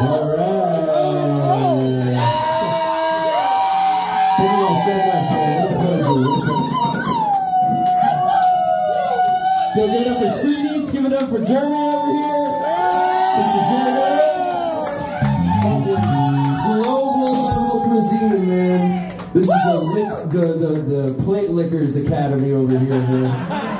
All right. Give it up for Street Give it up for Jeremy over here. Mr. Jeremy. Global level cuisine, man. This is the, the, the, the Plate Liquors Academy over here, man.